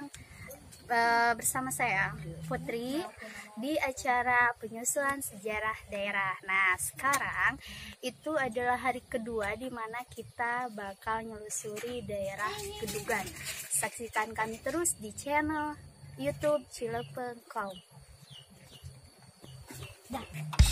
siang uh, bersama saya Putri di acara penyusulan sejarah daerah. Nah, sekarang itu adalah hari kedua di mana kita bakal nyelusuri daerah Gedugan. Saksikan kami terus di channel YouTube Cilepeng Kaum. katanya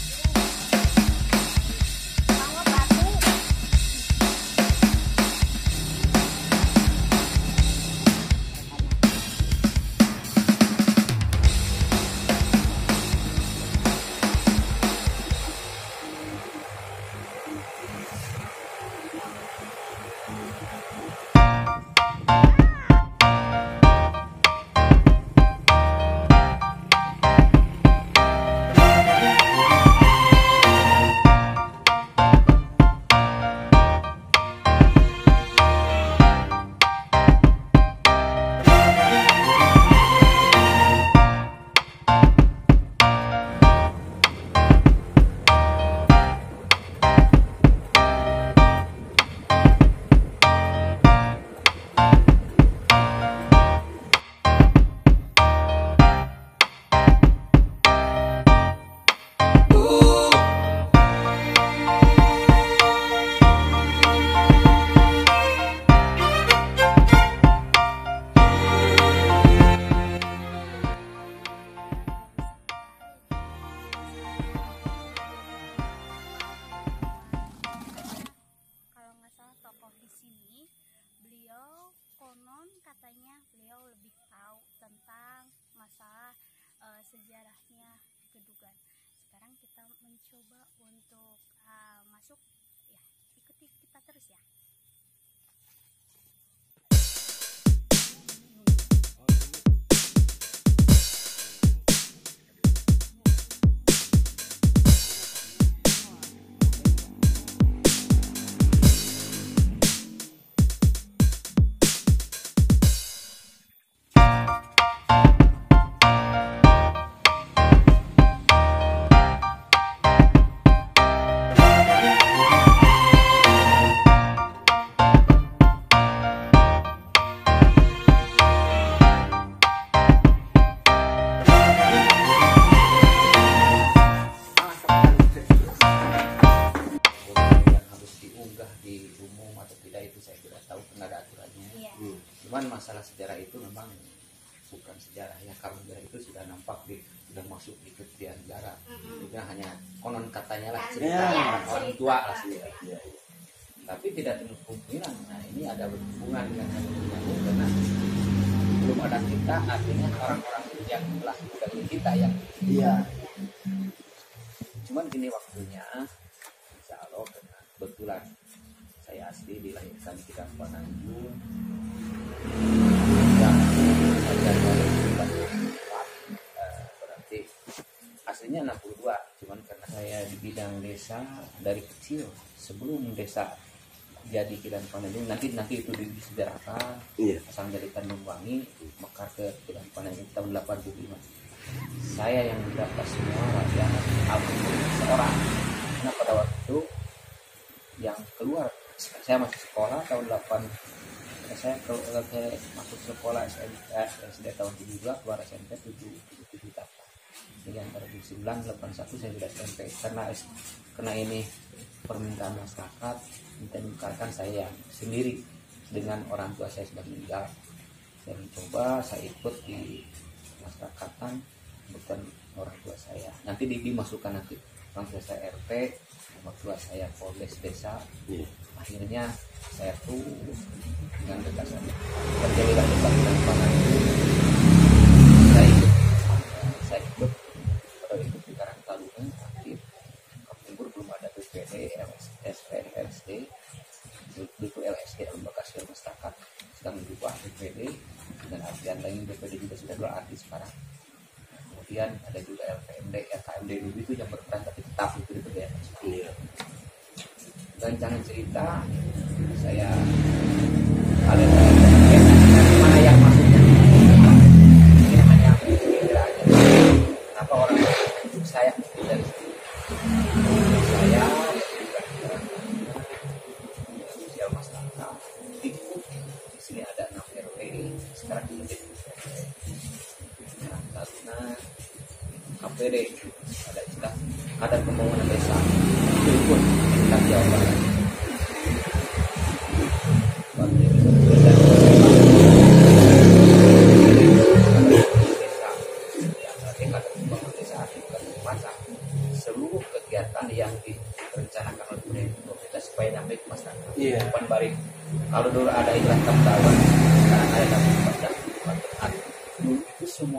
soba, 1 katanya lah cerita ya, orang tua lah cerita ya. tapi tidak tentu kemungkinan. Nah ini ada hubungan dengan hal karena belum ada kita artinya orang-orang yang telah dari kita yang iya. Cuman gini waktunya di bidang desa dari kecil sebelum desa jadi kilan panenjung nanti nanti itu disejarahkan iya. pasang jadi Tanjung Wangi mekar ke kilan panenjung tahun 85 saya yang mendapat semua raja abu seorang. Karena pada waktu itu yang keluar saya masih sekolah tahun 8 saya kalau saya masuk sekolah SMP SD tahun 72 keluar SMP 77 tahun jadi antara 99 81 saya sudah SMP karena karena ini permintaan masyarakat minta dibukakan saya sendiri dengan orang tua saya sudah meninggal. Saya mencoba saya ikut di masyarakatan bukan orang tua saya. Nanti dimasukkan nanti. Orang tua saya RT orang tua saya polres desa. Yeah. akhirnya saya tuh dengan kekasan terjadilah kebangkitan pangan saya ikut saya ikut pada ikut di Karang Taruna aktif Timur belum ada BPD LSD LSD itu LSD lembaga sosial masyarakat sedang berubah BPD dan artian lain BPD juga sudah dua artis sekarang kemudian ada juga LPMD LKMD dulu itu yang berperan tapi tetap itu di ya dan jangan cerita saya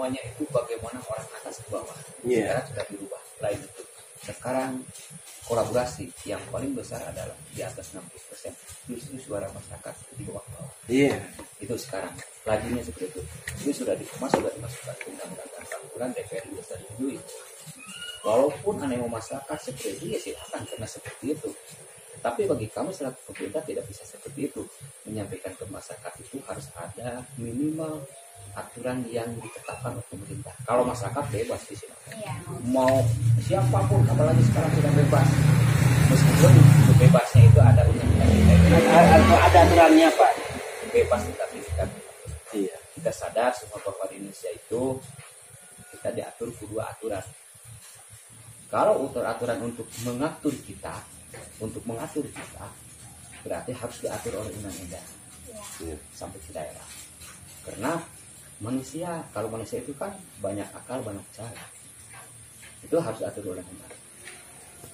itu semuanya itu bagaimana orang atas ke bawah. Iya. Sekarang sudah dirubah. Lain itu. Sekarang kolaborasi yang paling besar adalah di atas 60% justru suara masyarakat di bawah bawah Iya. itu sekarang lajunya seperti itu itu sudah dikemas sudah dimasukkan ke undang-undang peraturan DPR juga sudah disetujui walaupun aneh masyarakat seperti itu ya silakan karena seperti itu tapi bagi kami selaku pemerintah tidak bisa seperti itu menyampaikan ke masyarakat itu harus ada minimal aturan yang ditetapkan oleh pemerintah kalau masyarakat bebas di sini Iya. mau siapa pun apalagi sekarang sudah bebas meskipun bebasnya itu ada undang-undang Ada, aturannya Pak. bebas tetapi kita Iya. kita sadar semua bahwa di Indonesia itu kita diatur kedua aturan. Kalau utur aturan untuk mengatur kita, untuk mengatur kita, berarti harus diatur oleh undang-undang Iya. sampai ke daerah. Karena manusia, kalau manusia itu kan banyak akal, banyak cara. Itu harus oleh undang-undang.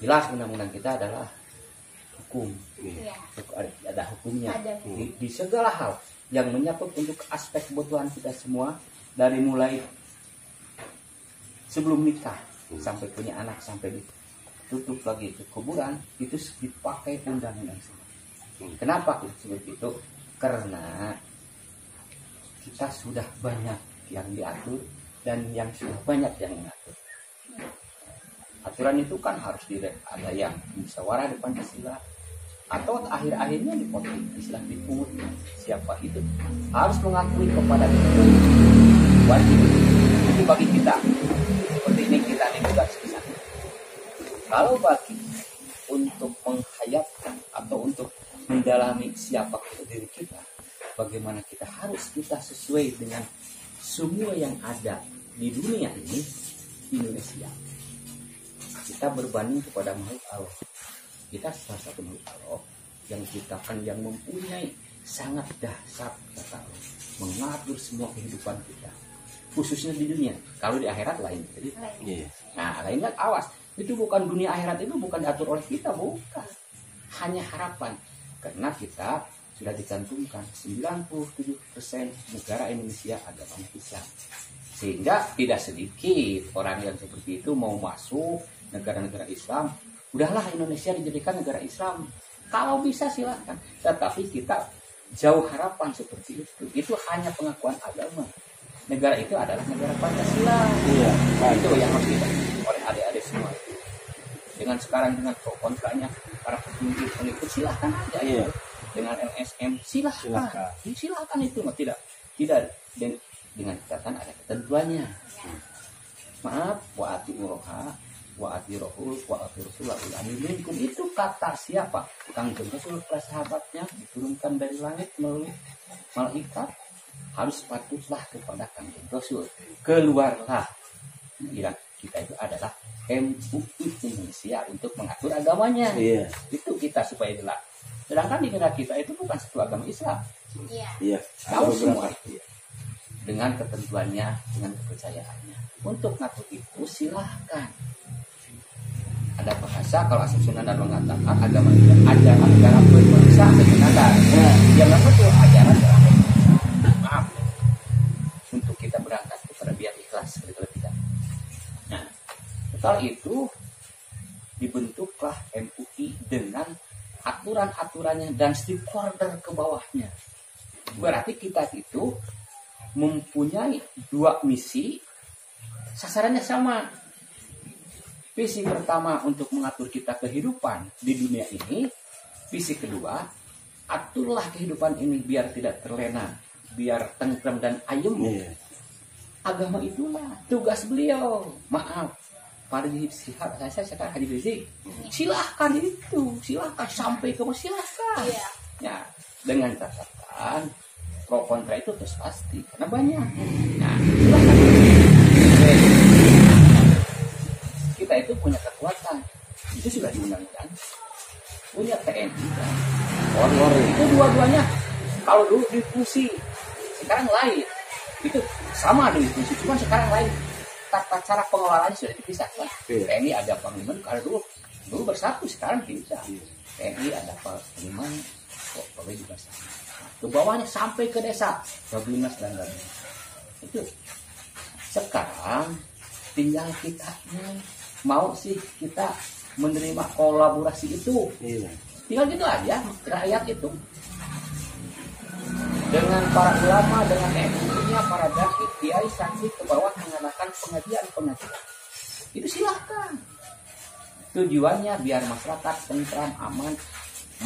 Jelas undang-undang kita adalah hukum. Huk- ada hukumnya Ada. di, di segala hal yang menyangkut untuk aspek kebutuhan kita semua dari mulai sebelum nikah sampai punya anak sampai ditutup lagi ke kuburan itu dipakai undang-undang semua. Kenapa seperti itu? Karena kita sudah banyak yang diatur dan yang sudah banyak yang mengatur. Aturan itu kan harus dire ada yang musyawarah di Pancasila, atau akhir-akhirnya dipotong istilah dipungut siapa itu? Harus mengakui kepada itu wajib itu bagi kita. Seperti ini kita ke sana kalau bagi untuk menghayatkan atau untuk mendalami siapa diri kita bagaimana kita harus kita sesuai dengan semua yang ada di dunia ini Indonesia. Kita berbanding kepada makhluk Allah. Kita salah satu makhluk Allah yang diciptakan yang mempunyai sangat dahsyat kata Allah mengatur semua kehidupan kita khususnya di dunia. Kalau di akhirat lain. Jadi Iya. nah lain kan awas. Itu bukan dunia akhirat itu bukan diatur oleh kita bukan. Hanya harapan. Karena kita sudah dicantumkan 97% negara Indonesia agamanya Islam. Sehingga tidak sedikit orang yang seperti itu mau masuk negara-negara Islam. Udahlah Indonesia dijadikan negara Islam. Kalau bisa silahkan tetapi kita jauh harapan seperti itu. Itu hanya pengakuan agama. Negara itu adalah negara Pancasila. Iya. Itu yang harus kita oleh adik-adik semua itu. Dengan sekarang dengan kontranya para pemimpin pengikut silahkan aja. Iya. Dengan LSM silahkan Silahkan. silahkan itu mah tidak tidak. Dan dengan catatan ada ketentuannya. Maaf wa ati uroha wa ati rohul wa ati rasul wa ulil amri minkum. Itu kata siapa? Kangjeng rasul kepada sahabatnya diturunkan dari langit melalui malaikat. Harus patuhlah kepada kangjeng rasul. Keluarlah. Kira kita itu adalah MUI Indonesia untuk mengatur agamanya. Iya. itu kita supaya jelas sedangkan di negara kita itu bukan satu agama Islam. Iya. Iya. tahu semua itu dengan ketentuannya dengan kepercayaannya. Untuk ngatur itu silahkan. Ada bahasa kalau asal Sunadan mengatakan agama itu ajaran negara berbangsa Sunadan Nah, yang nggak betul ajaran negara berbangsa. maaf. Untuk kita berangkat kepada biar ikhlas kalau tidak? Nah setelah itu dibentuklah MUI dengan aturan-aturannya dan stakeholder ke bawahnya. Berarti kita itu mempunyai dua misi sasarannya sama. Visi pertama untuk mengatur kita kehidupan di dunia ini visi kedua aturlah kehidupan ini biar tidak terlena biar tengkrem dan ayem. Iya. agama itulah tugas beliau. Maaf Pak Haji Sihab saya sekarang Haji Rizik silahkan itu silahkan sampai ke silahkan. Iya. ya dengan catatan pro kontra itu terus pasti karena banyak. Nah silakan. kita itu punya kekuatan itu sudah diundang-undang punya TNI kan. Itu dua-duanya. Kalau dulu diskusi sekarang lain. Itu sama dulu diskusi cuma sekarang lain tata cara pengelolaannya sudah dipisahkan. Iya. TNI ada panglima kalau dulu dulu bersatu sekarang tidak TNI ada panglima kok Polri juga sama. Nah, ke bawahnya sampai ke desa Babinmas dan lain itu. Sekarang tinggal kita mau sih kita menerima kolaborasi itu. Iya. tinggal gitu aja rakyat itu dengan para ulama dengan MUI-nya para dai kiai santri ke bawah mengadakan pengajian pengajian itu silahkan. Tujuannya biar masyarakat tentram aman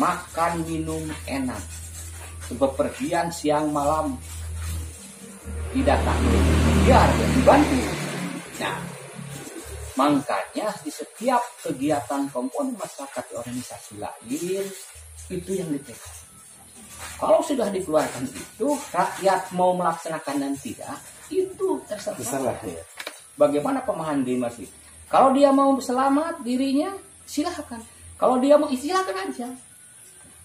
makan minum enak. Bepergian siang malam tidak takut biar dibantu. Nah makanya di setiap kegiatan komponen masyarakat organisasi lain itu yang dipegang kalau sudah dikeluarkan itu rakyat mau melaksanakan dan tidak itu terserah Terserah ya. bagaimana pemahaman Dimas itu. Kalau dia mau selamat dirinya, silahkan. Kalau dia mau silahkan aja.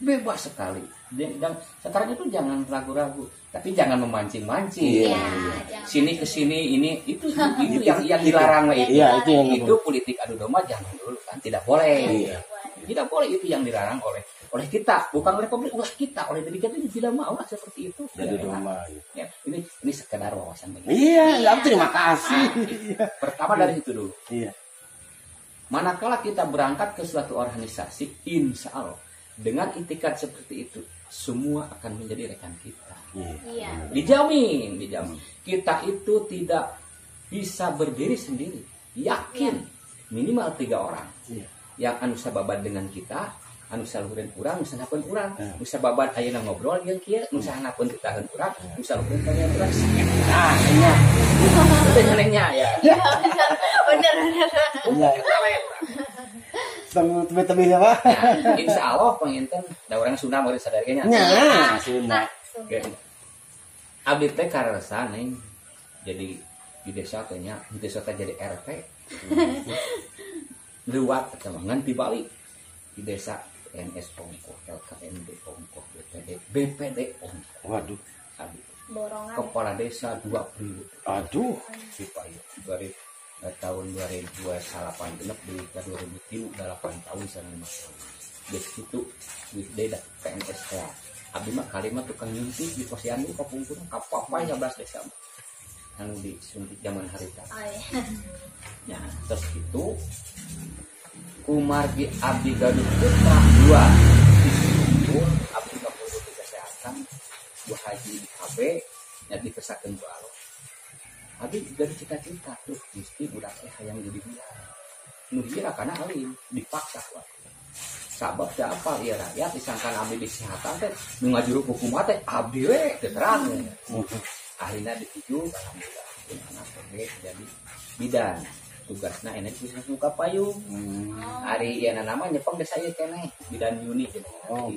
Bebas sekali. Dan, dan sekarang itu jangan ragu-ragu, tapi jangan memancing-mancing. Iya. jangan. Sini ke sini ini itu itu yang yang dilarang lah itu. Iya, itu yang itu politik adu domba jangan dulu kan tidak boleh. Iya. Tidak boleh itu yang dilarang oleh oleh kita, bukan oleh publik, oleh kita, oleh diri kita ini tidak mau lah seperti itu. Jadi Tidak enak. rumah. Ya, ini ini sekedar wawasan bagi Iya, ya, terima kasih. Pertama dari itu dulu. Iya. Manakala kita berangkat ke suatu organisasi, insya Allah dengan itikat seperti itu, semua akan menjadi rekan kita. Iya. Iya. Dijamin, dijamin. Kita itu tidak bisa berdiri sendiri. Yakin minimal tiga orang Iya. yang anu sababan dengan kita, anu saluran kurang, nu sanapeun kurang, nu sababan ayeuna ngobrol yang kieu, nu sanapeun ditahan kurang, nu saluran kalian kurang. Nah, iya. Itu nyenengnya ya. Bener bener. Temen-temen apa? Nah, insya Allah penginten da orang Sunda mau disadarkannya. Nah, Sunda. Oke. Abdi teh karasa neng jadi di desa teh nya di desa teh jadi RT. Lewat ketemangan di Bali di desa NS Ongkoh, LKMD Ongkoh, BPD, BPD Ongkoh. Waduh. Abdi Borongan. kepala desa dua priuk Aduh. si Payu dari eh, tahun 2008 genep di ke 2003 delapan tahun sana lima tahun di situ di deda PNS teh abdi mah kalimat tukang nyuntik di posyandu kapungkur kapapa ya belas desa anu disuntik zaman harita Oh, iya. ya terus itu Kumargi Abdi Gaduh Putra dua di situ Abdi Kapungkur di kesehatan Bu Haji di KB ya dikesakan Bu Allah Abi dari cita-cita tuh Gusti budak teh hayang jadi dia. Nu hira karena alim dipaksa waktu. Sabab teh apa ya rakyat disangkan abdi di kesehatan teh nu ngajuru hukum teh abdi we terang. Akhirnya dituju alhamdulillah pergi jadi bidan. Tugasna enak bisa muka payung. Hmm. Hari ya nama nyepeng desa ieu keneh bidan Yuni jeung Oh.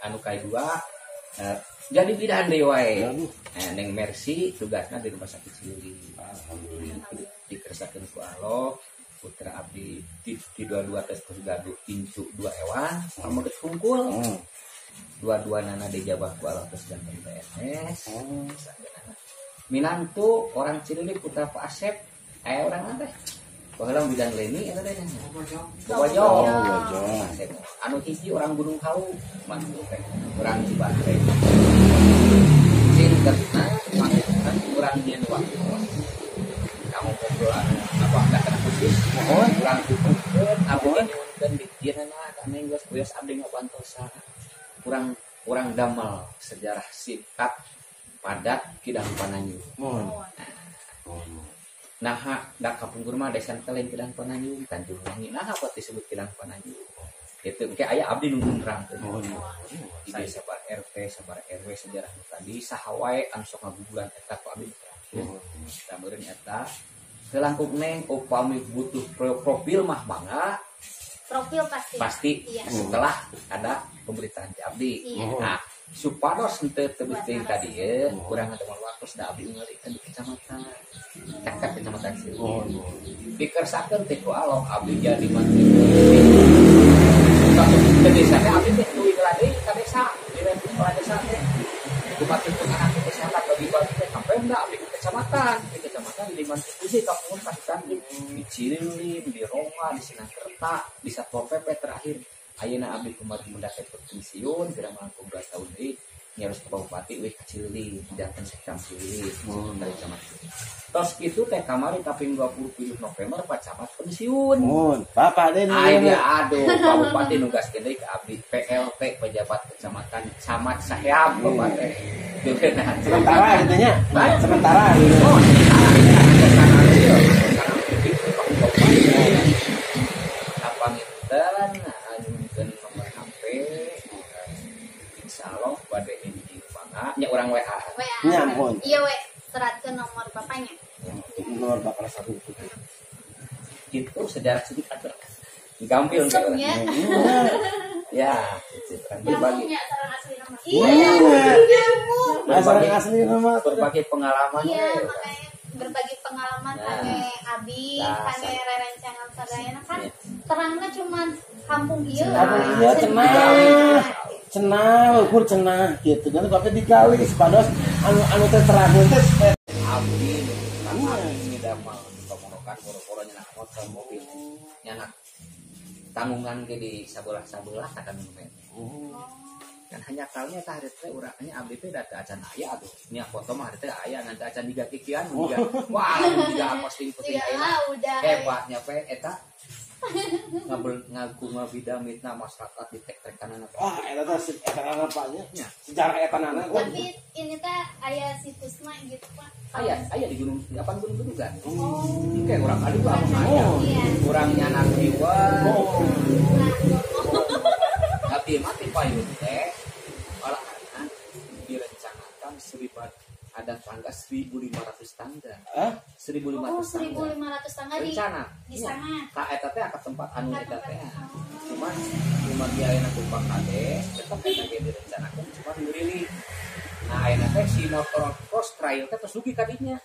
anu kai dua eh, jadi bidan wae. Aduh. Nah, Neng Mercy tugasnya di rumah sakit. Alhamdulillah. Dikersakan ku Allah, putra abdi di, di dua-dua tes terus gaduh pintu dua hewan, sama ke kungkul. Hmm. Dua-dua nana di Jawa ku Allah terus ganti PNS. Oh. Minantu orang Cilili putra Pak Asep, eh orang apa? Bahwa bidang Leni itu deh. Bojong. Bojong. Anu hiji orang Gunung Kalu, mantu teh. Orang Cibatre. Singkatna, maksudnya kurang dia waktu. Kamu ngobrol apa enggak kena khusus? Mohon kurang tutup abu dan di dia nana karena geus geus abdi ngabantosa. Kurang kurang damal sejarah singkat padat kidang pananyu. Mohon. Oh, Nah, dak kapungkur mah desan kalian kidang pananyu, tanjung wangi. Nah, apa disebut kidang pananyu? Itu kayak ayah abdi nunggu tuh. Mohon. di desa sabar RT sabar RW sejarah tadi sahawai anu sok ngaguguran eta ku abdi terakhir sameureun eta teu langkung neng upami butuh pro- profil mah mangga profil pasti pasti Iya. setelah ada pemberitaan di abdi Iya. nah supados ente terbukti tadi ya kurang ada waktu sudah abdi ngelikan di kecamatan. Kakak kecamatan sih Oh, dikersakan teko along abdi jadi menteri ke desanya abdi teh duit lagi ke desa. Di kepala desa teh. Bupati pengarah kesehatan bagi-bagi teh sampai enggak abdi ke kecamatan. Di kecamatan di menteri puji kampung kasihan di Cirilin di Roma di Sinakerta di Satpol PP terakhir. Ayeuna abdi kemarin mendapat pensiun kira melangkung 12 tahun deui nyarus ke bupati weh ka Cirilin jantan sekam Cirilin dari kecamatan Tos itu teh kamari kaping 27 November pacamat pensiun. Mun, Bapak nih. dia aduh Kabupaten nugas gede ke abdi PLT pejabat kecamatan Camat Sahyam Kabupaten. Deuna. Sementara gitu nya. Baik. Sementara. Oh, apa nginten anjungkeun nomor HP insyaallah pada ini bangga nya urang WA WA Iya, ampun. iya we serat ke nomor bapaknya. Nomor Bapak satu itu. itu sejarah sedikit ada gampil kayak ya. ya berbagi. Iya. iya Asal asli nama. berbagi pengalaman. Iya ya. makanya berbagi pengalaman Nah. kane abi Nah, kane rerencangan sadayana kan terangnya cuma kampung ieu Kampung ieu. Cenah, ukur cenah gitu. Kan. Bapak digawe sepados anu anu teh terakhir teh supaya abdi ini damel di pemondokan koro-koro nyenak motor mobil nyenak tanggungan ke di sabelah sabelah kata numen kan hanya kalnya tah hari teh urangnya abdi teh da acan aya tuh nya foto mah hari teh aya ngan acan diga kikian diga wah diga posting posting aya hebatnya pe eta ngabel ngaku ngabidamitna masyarakat di tek-tek kanan apa? Wah eta teh se- eta ngapanya. nya Sejarah eta nana. tapi ini teh aya situsnya gitu pak. Aya aya di gunung di apa gunung gunung kan oh. Kayak orang aduh lah aya iya. Kurang nyanak jiwa. Oh. tapi mati payung teh. Olah karena direncanakan seribu ada tangga 1500 tangga. Hah? 1500 oh tangga. 1500 tangga di rencana. di Iya. sana ka eta teh ka tempat anu eta teh. oh. cuman cuman di ayeuna tumpang kades tetep eta ge direncanakan cuman ngeurilih nah ayeuna teh si motor cross trail teh terus dugi kadinya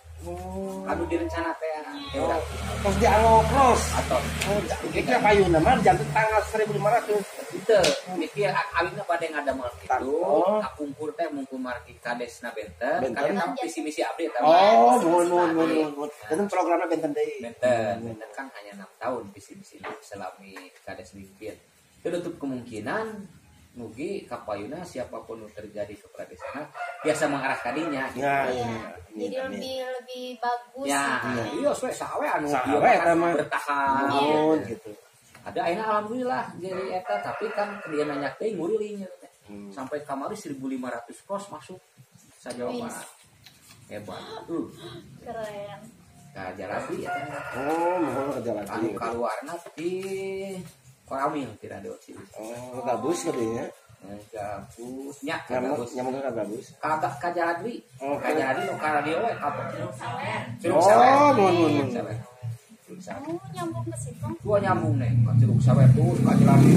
anu direncana teh Terus di cross. atau Oh, Kira kayu nama jantan tanggal 1500. itu mikir awina pada ngada mal itu. Oh. kapungkur teh mungkul marki kades na benten. Karena kan visi misi update Oh, nuhun nuhun nuhun nuhun. Itu programnya benten deui. benten. Benten. Kan hanya enam tahun visi misi selami kades mimpin tertutup kemungkinan nugi kapayuna siapa pun terjadi kepada sana biasa mengarah kadinya gitu. Ya, Iya. iya. jadi lebih lebih bagus ya gitu. iya sesuai sawe anu Sawe eta kan bertahan Iya. Gitu. ada akhirnya alhamdulillah jadi eta tapi kan dia nanya teh nguriling teh Hmm. sampai kamari 1500 kos masuk saja mah hebat tuh keren nah jalan ya Oh, mohon kerja anu lagi. keluarna di Koramil tidak ada sih Oh, gabus katanya. gabusnya Nyamuk gabus. nyamuk ke gabus. kagak kajalan di Oh, kajalan di nu ka radio we kapok Curug sawer Oh. Curug sawer. oh nyambung ke situ. Dua nyambung nih curug sawer tuh kajalan di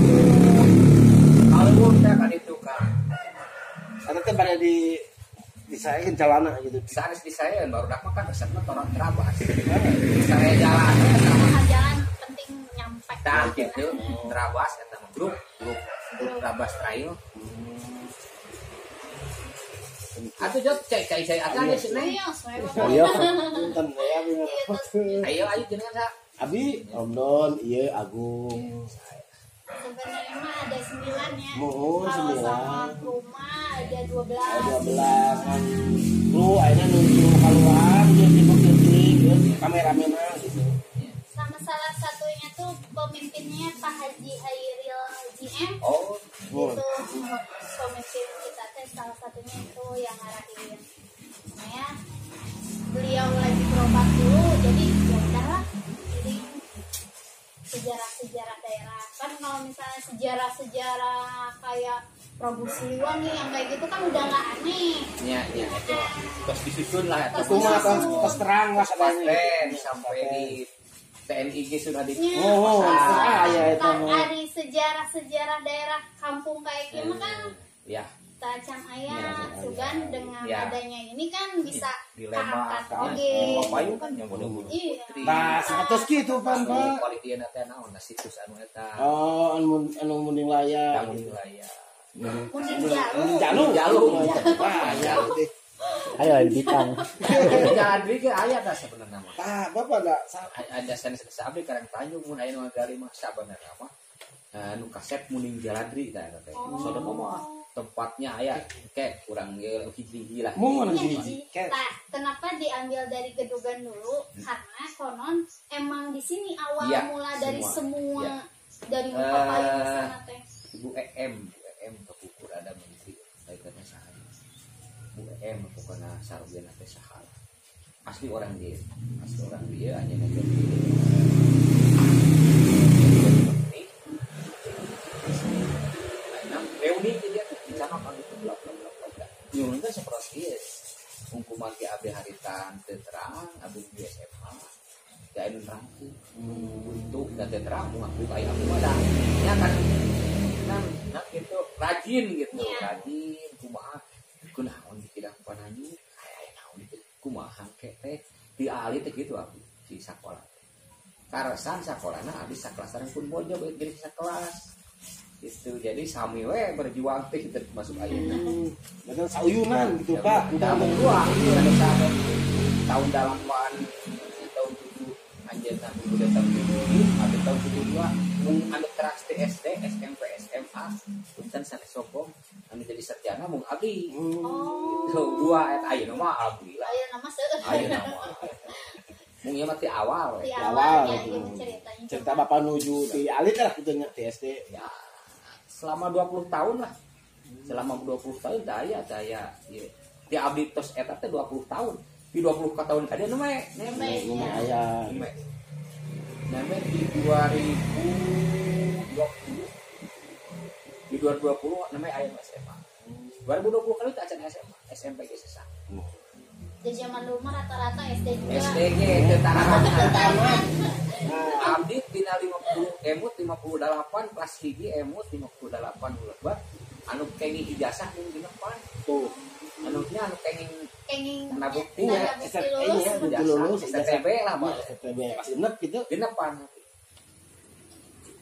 kalau teh kan itu kan Atau teh pada di di saya kan celana gitu. Sanes di saya baru dak makan resepnya orang terabas. Di saya jalan sama nyampe tak gitu terabas kata mah grup grup grup terabas trail. Atuh jot cek cek cek ada di sini. iya saya Oh bapak iya, punten ya. Ayo ayo jenengan sa. Abi, Om Don, iya Agung. sebenarnya mah ada sembilan ya Oh, kalau sembilan. sama rumah ada dua belas Ada 12 kan. Lu akhirnya nunggu keluar, dia sibuk-sibuk, dia satunya tuh pemimpinnya Pak Haji Hairil GM Oh, Oh. itu pemimpin kita teh salah satunya itu yang ngarahin ya beliau lagi berobat dulu jadi ya udahlah jadi sejarah-sejarah daerah kan kalau misalnya sejarah-sejarah kayak Prabu Siliwangi yang kayak gitu kan udah nggak aneh nya nya itu. Terus disusun lah tos terang lah sadanya. sampai di TNI ge sudah di Nya, Oh, ah, ya, itu ari sejarah-sejarah daerah kampung kayak gini kan ya tacang Ya, ayah ya, sugan ya. dengan Ya. adanya ini kan bisa dilema kan oge Bayu kan yang bodoh bodoh Iya. putri Nah, seratus gitu pan pak. kualitas teh naon nah situs anu eta Oh, anu anu mending layak. kamu wilayah Munding jalu Jalu, Jalu. Wah, jalu deh. Ayo di bintang. jangan bikin ayat dah sebenarnya mah Ah, bapak salah. ada sanes sabi karang tanjung mun aya nu gali mah sabenerna mah anu kaset muning jaladri tah eta teh saudara mah tempatnya aya kayak kurang ge hiji-hiji lah Mau mana Iya, hiji? hiji. Nah, kenapa diambil dari Gedugan dulu? Karena konon emang di sini awal Iya, mula dari semua. Iya. dari muka Eh, paling ke sana teh. Bu EM, Bu EM kekukur ada menteri kaitannya saha. Bu EM pokoknya sarjana teh saha. Asli orang dia, asli orang dia hanya nanti. reuni dia di sana pagi itu belak belak belak belak. Nyuruh teh seperti dia. Ungku maki abe haritan teu terang, abe di SMA. Ya. Ya kan nah, nah gitu rajin gitu Iya. rajin kumaha pananyu kayak naon gitu kumaha kek teh di ahli teh gitu aku di sekolah karasan sekolah nah habis sakelasan pun bojo jadi sekelas gitu jadi sami we berjuang teh kita masuk ayeuna. Hmm, Betul sauyunan gitu, Pak. udah ini ada satu tahun delapan tahun tujuh anjir tahun udah tahun tujuh ada tahun tujuh dua mung anu teras SD SMP SMA punten sana sokong jadi sarjana mung abdi Oh. itu dua et ayeuna mah abdi lah Ayo nama seueur. ayeuna mah mung ieu mah ti awal Di we. awalnya awal, gitu gitu. ceritanya. cerita bapak nuju di alit lah gitu nya di SD. ya selama 20 tahun lah selama 20 tahun daya daya ya di abdi tos eta teh 20 tahun di 20 ka tahun ada namanya Neme, ya. ayah. Neme. Neme di 2020 di 2020 namanya ayam SMA 2020 kali itu acara SMA SMP ge sesa Di zaman dulu mah rata-rata SD juga. SDG tetahan Abdi tina 50 emut 58 kelas hiji emut 58 bulan anu kenging ijazah mung di depan Tuh. anu nya anu kenging Kenging Tanda bukti ya, lulus. ya. lulus, STB lah. STB pas genep gitu. di depan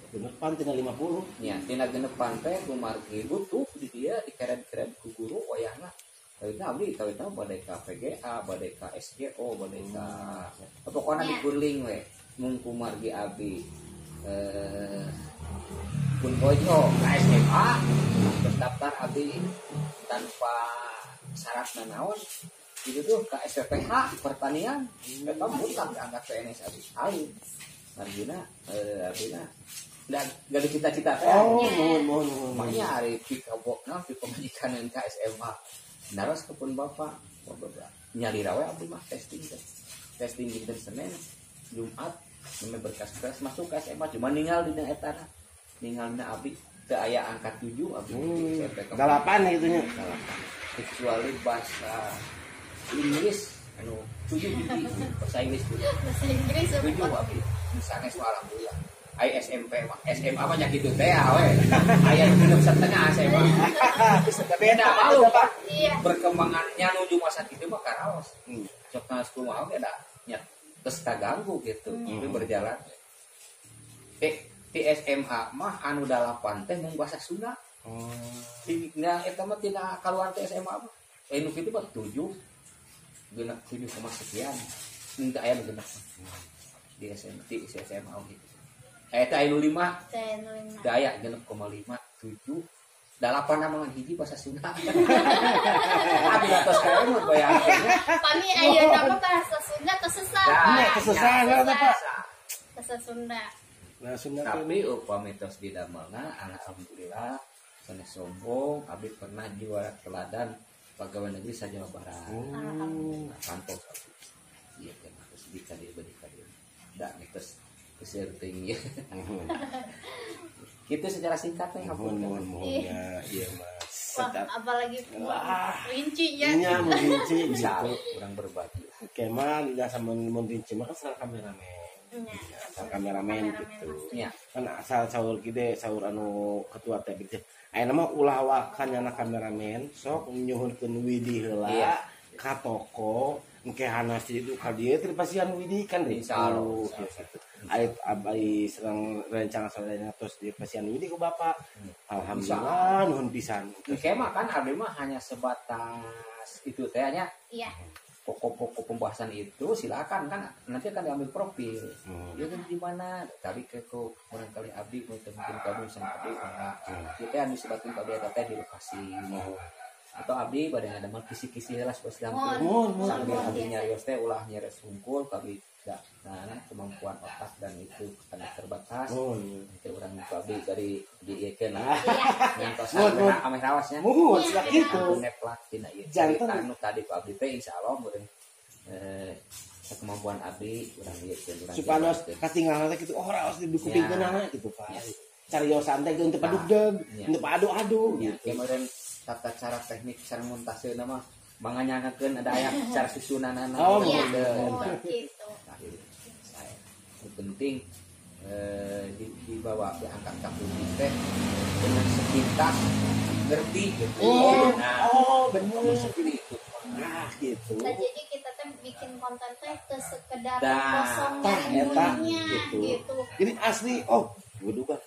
Genepan tina 50. nya tina genepan teh kumargi butuh di dia dikeren-keren ku guru wayahna Tawitna abdi tawitna badai ka PGA, badai ka SGO, badai ka pokoknya Ya. di guling we. Mung kumargi abdi eh pun bojo ka SMA terdaftar abdi tanpa syarat naon itu tuh ke SPPH pertanian eta mutlak diangkat PNS abdi aing margina eh abdina dan gak ada cita-cita. Teh Oh, mohon mohon mohon. Makanya hari di kabok nah di pemajikan ke SMA. Naras kepun bapak, bapak nyari rawe abdi mah testing teh. Testing di Senin, Jumat, memang berkas-berkas masuk ke SMA cuma ninggal di eta na. Ninggal na abdi teu aya angkat 7 abdi Hmm, dalapan ya gitu nya. Kecuali bahasa Inggris. Anu 7 biji bahasa Inggris Bahasa Inggris tujuh abdi misalnya soal alhamdulillah Ay SMP mah SMA mah nya kitu teh we aya nu genep setengah SMA beda malu pak. Iya. perkembangannya menuju masa kitu mah karaos. Hmm. sok na sekolah mah beda nya terus kaganggu gitu. Tapi berjalan. Eh di SMA mah anu dalapan teh mung bahasa Sunda. Oh. di nah eta mah tina kaluar teh SMA mah. Eh nu kitu mah 7 genep 7 koma sekian. Minta aya nu genep di SMA di SMA gitu eta aya nu 5 Teh nu lima. daya genep koma lima tujuh dalapan nama hiji bahasa Sunda abi atas kaya mah bayangkeun Kami mah bahasa Sunda tersesat. Tersesat, Ya, apa. Bahasa Sunda. Nah, Sunda upami tos di damelna alhamdulillah sana sombong abi pernah juara teladan pegawai negeri sa Jawa Barat Hmm. kantor iya kan terus bisa dia beri dia da terus kesir tinggi gitu secara singkat nih Mohon mohon mohon ya, iya mas. Sedap. apalagi rinci ya. Iya, merinci bisa orang berbagi Keman udah sama merinci mah kan serang kameramen. asal kameramen gitu ya kan asal sahur gede sahur anu ketua teh gitu aya nama ulah wakan anak kameramen sok nyuhunkeun widi heula Iya. ka toko engke hanas di ka dieu teh pasian widi kan deh Allah. gitu aya abai serang rencana sadayana tos di pasian widi ku bapak. Alhamdulillah nuhun pisan. Kema kan abdi mah hanya sebatas itu teh hanya Iya. pokok-pokok pembahasan itu silakan kan nanti akan diambil profil. Hmm. ya kan di mana? Kali ke ko barangkali abdi mau mungkin kamu sama abdi enggak Hmm. kita yang disebutkan abdi teh di lokasi. Atau abdi pada ada mah kisi-kisi lah sedang mohon. sambil abdi nyarios teh ulah nyarios hungkul kabdi tidak nah kemampuan otak dan itu sangat terbatas. Oh itu orang abdi dari di ieu lah yang tosan mohon. ame rawasnya mohon sak gitu neplak tina ieu Jantan. Jadi anu tadi Pak Abdi teh insyaallah meureun eh kemampuan abdi urang ieu urang supados ieu teh. katinggalan teh gitu oh harus didukupin Ya. kenana gitu pak. Ya. cariosan teh untuk padugdeg Ya. untuk adu-adu Ya, gitu. Kemarin tata cara teknik cara montaseuna mah manganyangakeun ada aya cara susunanana Oh, Iya. modern. Oh, gitu. Nah, itu saya yang penting eh, di, dibawa diangkat ke publik teh dengan sepintas ngerti gitu. Oh nah oh bener seperti itu. Nah gitu. Nah, jadi kita teh bikin konten teh ke sekedar Dah. kosong dari bunyinya gitu. gitu. jadi asli. Oh waduh kan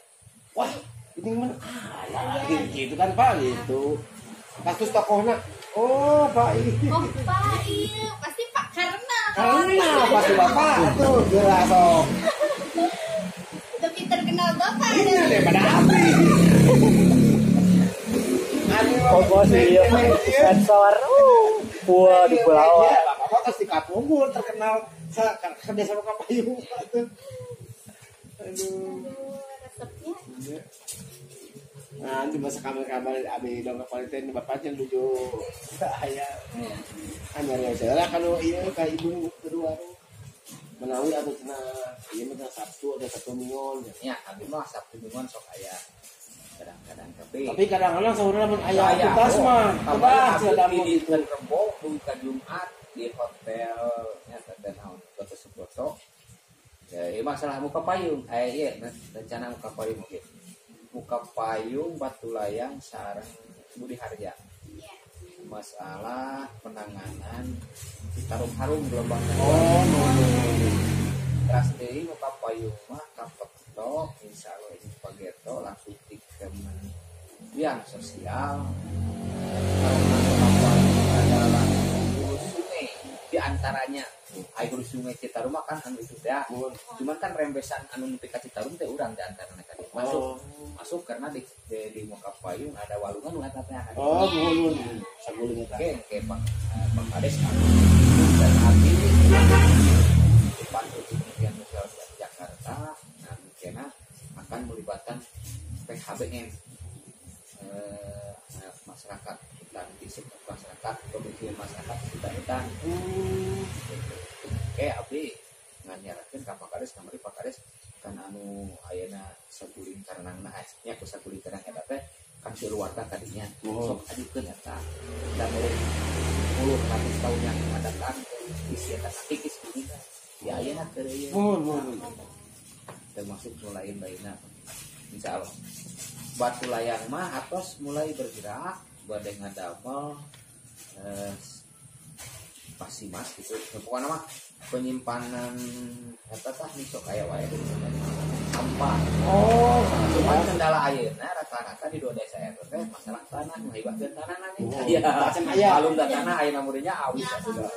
wah ini mana ah, ya, gitu, gitu kan pak gitu. Kasus tokohnya oh pak. Ini Oh, Pak, iya, pasti karena karena pasti bapak. Tuh jelas sok. Lebih terkenal Bapak. Ini dari daripada abri Oh, bos, iya, sensor. Uh, Wah, di pulau. Iya, bapak pasti kapunggur terkenal sa kerja sama kapayung aduh. Aduh, resepnya Nah, nanti masa kabar-kabar abi dong kualitas ini bapak aja lucu. Ayah hanya ya saya kalau iya kayak ibu kedua. Menawi atau cina iya mah sabtu ada satu minggu ya abdi mah sabtu mingguan sok aya. Kadang-kadang tapi tapi kadang-kadang sahurnya pun ayah Aya, aktivitas oh, mah abdi sudah di mau di bulan rebo duit ka Jumat di hotel nya teh naon foto sepoto ya ini masalah muka payung. Eh iya rencana muka payung oke muka payung batu layang sarang Budi Harja. Iya. masalah penanganan tarum harum gelombang oh no. Teras deui muka payung mah kapeto insya Allah ini pageto langsung tikeun yang sosial. Adalah sungai. Di antaranya air sungai Citarum kan anu itu ya cuman kan rembesan anu nepi ka Citarum teh urang di antaranya masuk. Oh. Masuk karena di, di, di muka payung ada walungan nu eta teh kan oh mohon saguling eta Oke, oke eh, Bang Kades kami dan Abi dibantu kemudian sosial Jakarta nah mungkin akan melibatkan PHBM eh, masyarakat hutan fisik masyarakat pemikiran masyarakat hutan Hmm. oke Abi nganyarakeun ka Pak Kades kamari Pak Kades kan anu ayeuna saguling karena nah nya ku saguling karena eta teh kan keluarga tadinya. Oh. sok ajukeun eta dan mulai puluh ratus tahun yang akan datang. Isi eta kikis ini. Kan ya ayeuna keur ieu mohon mohon termasuk mulai lainnya insya Allah. Batu layang mah atos mulai bergerak. Badai ngadamel eh, pasti mas gitu. Pokoknya mah penyimpanan eta tah nih sok aya wae sampah oh. Cuman kendala ayeuna rata-rata di dua desa eta teh masalah tanah menghibatkeun tanah nanti Oh, iya. Macam aya. alum da tanah ayeuna murinya awis sudah.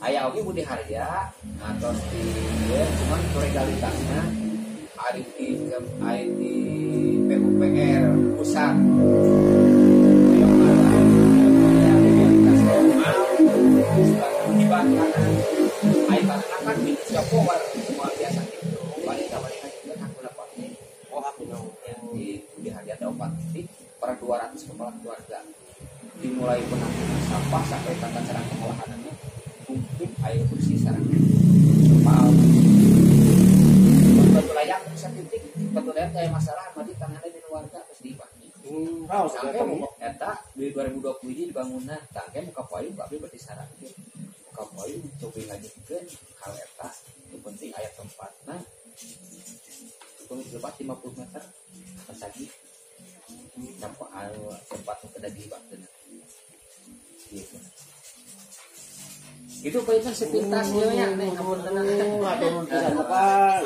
Aya oge budi harja atau di ya, cuman legalitasnya hari di hari di PUPR pusat mahal dibantu air tanah kan bisa power 200 kepala keluarga. Dimulai penampungan sampah sampai tata cara pengolahannya untuk air bersih secara mau betul layak bisa titik betul layak kayak masalah mati tanahnya di warga terus dibagi hmm tahu sampai mau eta di 2020 ini dibangunan tangke muka payung tapi berarti syarat muka payung coba ngajukeun itu baiknya sepintas dia nya nih ampun tenang Oh, apa?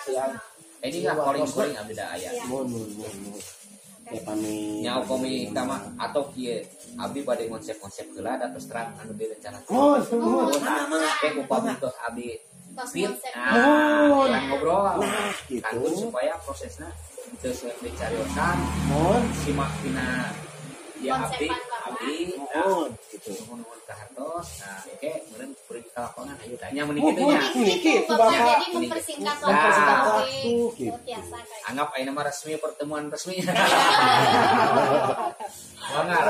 Siang. ini nggak calling calling abdi da ayat Mun mun mun mun. Ya pami. nyawa komi kama atau kieu abdi bade konsep-konsep heula da terus terang anu direncanakeun Mun mun. eh upami tos abdi Tos fit konsep. ah kan ngobrol. Nah, gitu. supaya prosesnya sesuai dicariosan Mun simak tina ya abdi Mun gitu. nuhun-nuhun ka hartos nah oke meureun kuring ka lapangan ayo tanya meuni kitu nya Ini gitu Bapak bapak. jadi mempersingkat Nah. waktu gitu. biasa kayak anggap ayeuna mah resmi pertemuan resmi Bangar.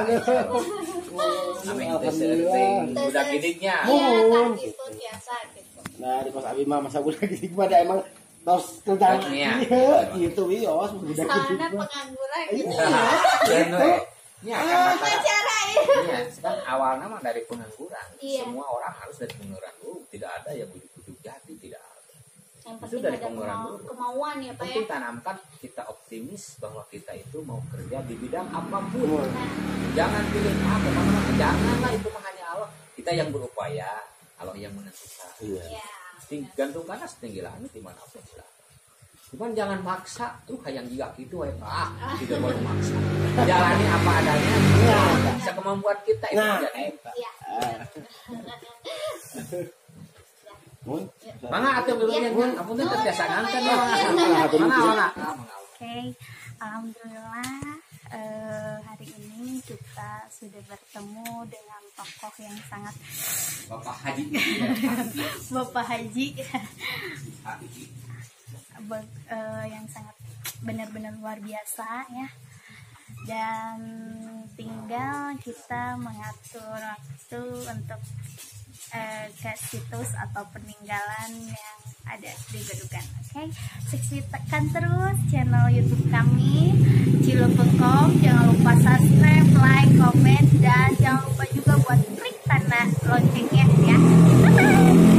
Amin teh budak didiknya. Iya, tak gitu biasa gitu. Nah, di pas abi mah masa budak gitu pada emang tos tentang Iya. iya gitu wios budak Sana gitu. mah. pengangguran gitu. Ya. Iya, kan awalnya mah dari pengangguran. Iya. Semua orang harus dari pengangguran dulu. Tidak ada yang ujuk-ujuk jadi, tidak ada. Yang Itu dari pengangguran dulu. kemauan ya Pak ya. Penting tanamkan kita optimis bahwa kita itu mau kerja di bidang apa pun. Mun. Jangan pilih ah ke mana-mana. Janganlah itu mah hanya Allah. Kita yang berupaya, Allah yang menentukan. Iya. Ting- gantungkanlah setinggi langit di mana pun silakan. Cuman jangan maksa tuh kayak juga gitu ya ah tidak boleh maksa. Jalani apa adanya. Nah. Bisa kemampuan kita itu Nah. aja. Iya. Mun. Mangga atuh dulunya kan. Ampun teh terbiasa. Nah. Ah, mangga. Oke, alhamdulillah eh, hari ini kita sudah bertemu dengan tokoh yang sangat Bapak Haji. Bapak Haji Eh, yang sangat benar-benar luar biasa ya. Dan tinggal kita mengatur waktu untuk eh, ke situs atau peninggalan yang ada di Gedugan. Oke, saksikan terus channel YouTube kami Cilupengkom. Jangan lupa subscribe, like, comment, dan jangan lupa juga buat klik tanda loncengnya ya.